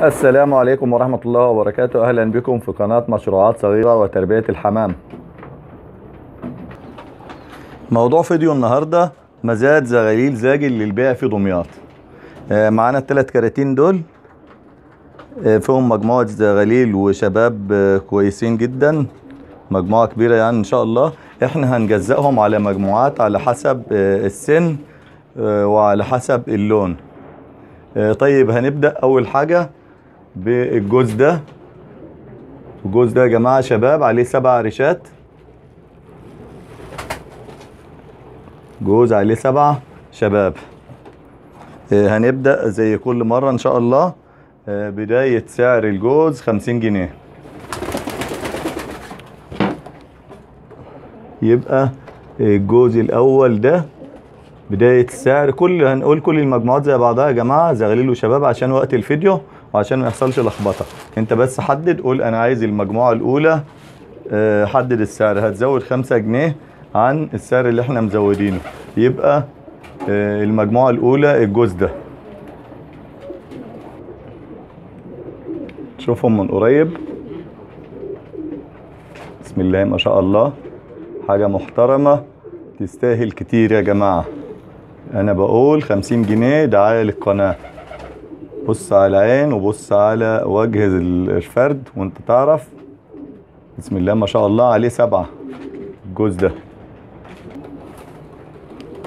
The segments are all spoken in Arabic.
السلام عليكم ورحمة الله وبركاته. أهلا بكم في قناة مشروعات صغيرة وتربية الحمام. موضوع فيديو النهاردة مزاد زغاليل زاجل للبيع في دمياط. آه، معانا الثلاث كراتين دول. آه، فيهم مجموعة زغاليل وشباب آه، كويسين جدا. مجموعة كبيرة يعني إن شاء الله. إحنا هنجزأهم على مجموعات على حسب السن وعلى حسب اللون. طيب هنبدأ أول حاجة. بالجوز ده. الجوز ده يا جماعة شباب عليه سبع ريشات جوز عليه سبع شباب. آه، هنبدأ زي كل مرة إن شاء الله. آه، بداية سعر الجوز خمسين جنيه. يبقى الجوز الأول ده بداية السعر كل هنقول كل المجموعات زي بعضها يا جماعة زغليل وشباب عشان وقت الفيديو. وعشان ما يحصلش لخبطة. انت بس حدد قول أنا عايز المجموعة الأولى آه، حدد السعر. هتزود خمسة جنيه عن السعر اللي إحنا مزودينه. يبقى آه، المجموعة الأولى الجوز ده. شوفهم من قريب. بسم الله ما شاء الله. حاجة محترمة. تستاهل كتير يا جماعة. أنا بقول خمسين جنيه دعاية للقناة. بص على العين وبص على وجه ال- الفرد وانت تعرف. بسم الله ما شاء الله عليه سبعة. الجوز ده.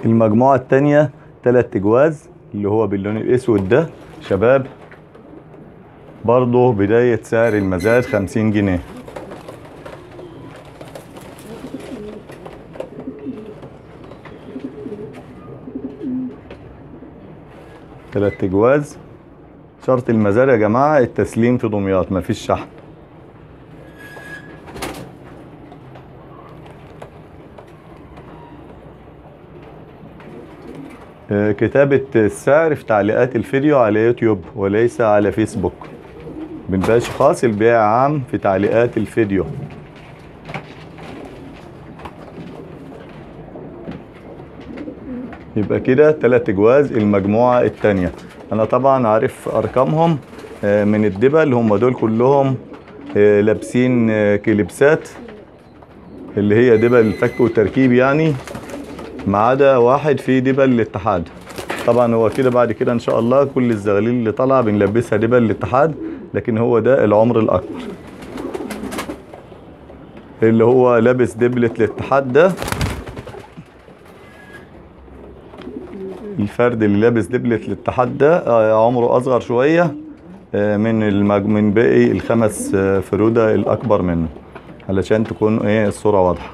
المجموعة التانية تلات اجواز اللي هو باللون الأسود ده شباب. برضه بداية سعر المزاد خمسين جنيه. تلات اجواز شرط المزار يا جماعة التسليم في دمياط مفيش شحن. آه، كتابة السعر في تعليقات الفيديو على يوتيوب وليس على فيسبوك. بنبقاش خاص البيع عام في تعليقات الفيديو. يبقى كده تلات اجواز المجموعة التانية. أنا طبعا عارف أرقامهم آه، من الدبل هم دول كلهم آه، لابسين آه، كليبسات اللي هي دبل الفك والتركيب يعني ما عدا واحد في دبل الاتحاد. طبعا هو كده بعد كده إن شاء الله كل الزغاليل اللي طالعة بنلبسها دبل الاتحاد لكن هو ده العمر الأكبر. اللي هو لابس دبلة الاتحاد ده الفرد اللي لابس دبلة الاتحاد ده آه، عمره أصغر شوية آه، من المج... من باقي الخمس آه، فرودة الأكبر منه علشان تكون إيه الصورة واضحة.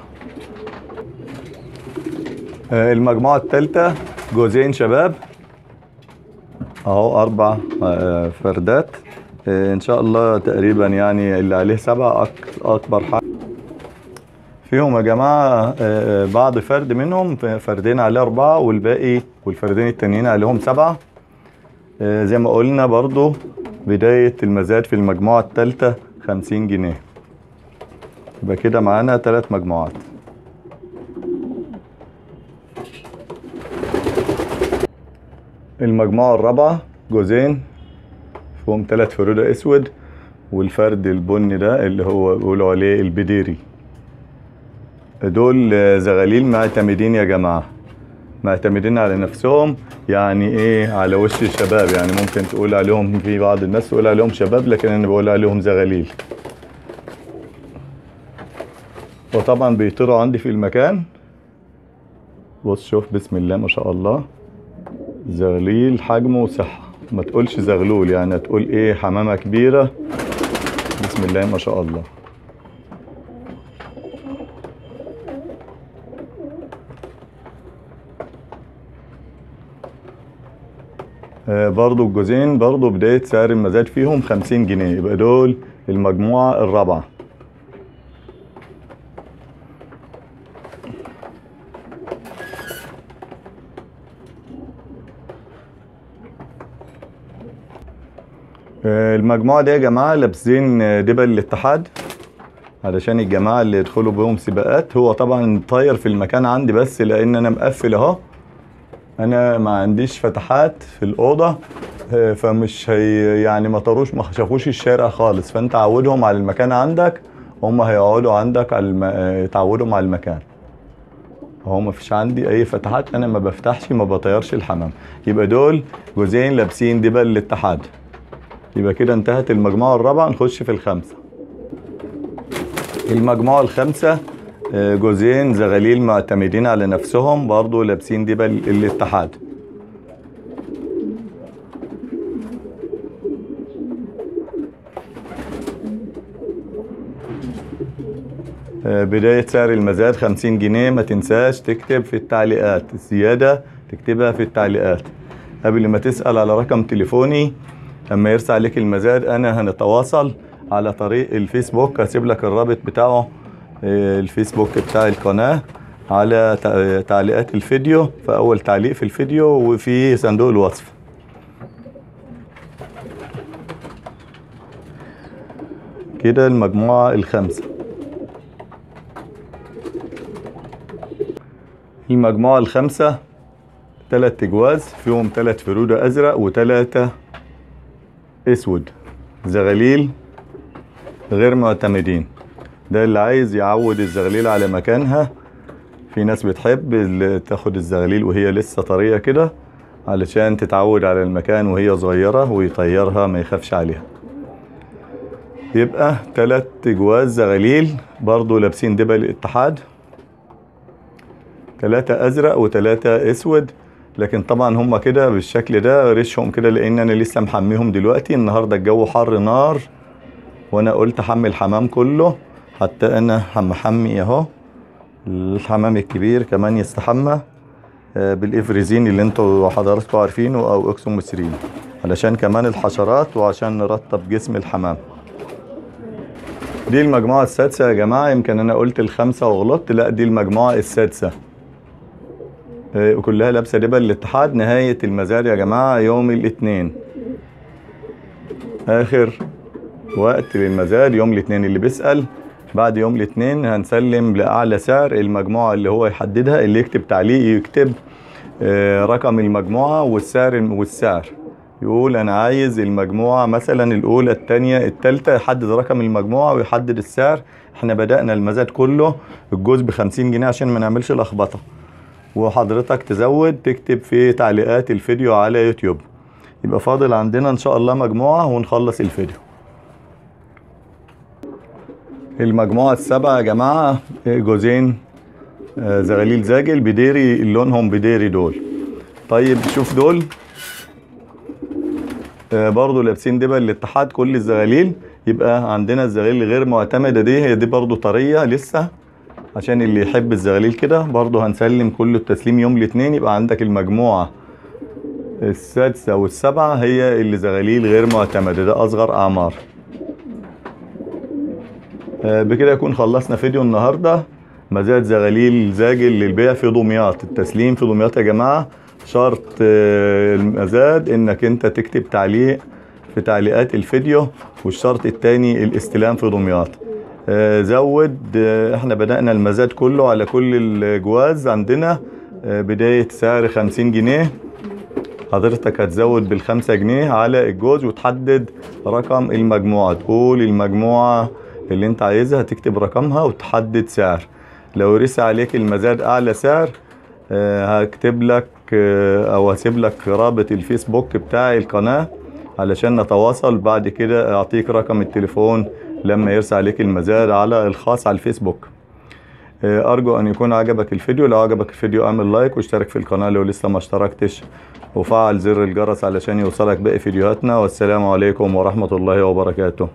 المجموعة الثالثة جوزين شباب. أهو أربع آه، فردات. إن شاء الله تقريبا يعني اللي عليه سبعة أك- أكبر حاجة. فيهم يا جماعة آه، بعض فرد منهم فردين عليه أربعة والباقي والفردين التانيين عليهم سبعة. آه، زي ما قلنا برضو بداية المزاد في المجموعة التالتة خمسين جنيه. يبقى كده معانا تلات مجموعات. المجموعة الرابعة جوزين فيهم تلات فرودة أسود والفرد البني ده اللي هو بيقولوا عليه البديري. دول زغاليل معتمدين يا جماعة. معتمدين على نفسهم يعني إيه؟ على وش الشباب. يعني ممكن تقول عليهم في بعض الناس تقول عليهم شباب لكن أنا بقول عليهم زغاليل. وطبعا بيطيروا عندي في المكان. بص شوف بسم الله ما شاء الله. زغليل حجمه وصحة. ما تقولش زغلول يعني تقول إيه؟ حمامة كبيرة. بسم الله ما شاء الله. برضو الجوزين برضو بداية سعر المزاد فيهم خمسين جنيه. يبقى دول المجموعة الرابعة. آه، المجموعة دي يا جماعة لابسين آه، دبل الاتحاد علشان الجماعة اللي يدخلوا بهم سباقات. هو طبعا طاير في المكان عندي بس لأن أنا مقفل أهو. أنا ما عنديش فتحات في الأوضة آه، فمش هي يعني ما طروش ما شافوش الشارع خالص. فأنت عودهم على المكان عندك هم هيقعدوا عندك على الم... آه، يتعودوا على المكان. هو ما فيش عندي أي فتحات أنا ما بفتحش ما بطيرش الحمام. يبقى دول جوزين لابسين دبل الاتحاد. يبقى كده انتهت المجموعة الرابعة نخش في الخامسة. المجموعة الخامسة آه، جوزين زغاليل معتمدين على نفسهم برضو لابسين دبل الاتحاد. آه، بداية سعر المزاد 50 جنيه ما تنساش تكتب في التعليقات. الزيادة تكتبها في التعليقات. قبل ما تسأل على رقم تليفوني لما يرسى عليك المزاد أنا هنتواصل على طريق الفيسبوك هسيب لك الرابط بتاعه آه، الفيسبوك بتاع القناة على تع- تعليقات الفيديو في أول تعليق في الفيديو وفي صندوق الوصف. كده المجموعة الخامسة. المجموعة الخامسة تلات تجواز فيهم تلات فرودة أزرق وتلاتة أسود. زغاليل غير معتمدين. ده اللي عايز يعود الزغاليل على مكانها. في ناس بتحب تاخد الزغاليل وهي لسه طرية كده علشان تتعود على المكان وهي صغيرة ويطيرها ما يخافش عليها. يبقى تلات جواز زغاليل برضو لابسين دبل الاتحاد تلاتة أزرق وتلاتة أسود لكن طبعا هم كده بالشكل ده ريشهم كده لأن أنا لسه محميهم دلوقتي. النهارده الجو حر نار وأنا قلت حمي الحمام كله. حتى أنا محمي اهو الحمام الكبير كمان يستحمى آه، بالإفريزين اللي أنتوا حضراتكم عارفينه أو اكسوموسرين علشان كمان الحشرات وعشان نرطب جسم الحمام. دي المجموعة السادسة يا جماعة. يمكن أنا قلت الخمسة وغلطت. لا دي المجموعة السادسة. آه، وكلها لابسة دبل الاتحاد. نهاية المزاد يا جماعة يوم الاثنين. آخر وقت للمزاد يوم الاثنين. اللي بيسأل بعد يوم الاثنين هنسلم لأعلى سعر المجموعة اللي هو يحددها اللي يكتب تعليق يكتب آه، رقم المجموعة والسعر والسعر. يقول أنا عايز المجموعة مثلا الأولى التانية التالتة يحدد رقم المجموعة ويحدد السعر. إحنا بدأنا المزاد كله الجوز بخمسين جنيه عشان ما نعملش لخبطة. وحضرتك تزود تكتب في تعليقات الفيديو على يوتيوب. يبقى فاضل عندنا إن شاء الله مجموعة ونخلص الفيديو. المجموعة السبعة يا جماعة جوزين آه، زغاليل زاجل بديري لونهم بديري دول. طيب شوف دول. آه، برضو لابسين دبل الاتحاد كل الزغاليل. يبقى عندنا الزغاليل غير معتمدة دي هي دي برضو طرية لسه عشان اللي يحب الزغاليل كده. برضو هنسلم كل التسليم يوم الاثنين. يبقى عندك المجموعة السادسة والسبعة هي اللي زغاليل غير معتمدة ده أصغر أعمار. بكده يكون خلصنا فيديو النهاردة. مزاد زغاليل زاجل للبيع في دمياط التسليم في دمياط يا جماعة. شرط آه، المزاد إنك أنت تكتب تعليق في تعليقات الفيديو والشرط التاني الاستلام في دمياط آه، زود آه، إحنا بدأنا المزاد كله على كل الجواز عندنا. آه، بداية سعر خمسين جنيه. حضرتك هتزود بالخمسة جنيه على الجوز وتحدد رقم المجموعة. تقول المجموعة اللي انت عايزها تكتب رقمها وتحدد سعر. لو رسى عليك المزاد أعلى سعر آه، هكتب لك آه، أو هسيب لك رابط الفيسبوك بتاع القناة علشان نتواصل. بعد كده أعطيك رقم التليفون لما يرسى عليك المزاد على الخاص على الفيسبوك. آه، أرجو أن يكون عجبك الفيديو. لو عجبك الفيديو أعمل لايك واشترك في القناة لو لسه ما اشتركتش. وفعل زر الجرس علشان يوصلك باقي فيديوهاتنا. والسلام عليكم ورحمة الله وبركاته.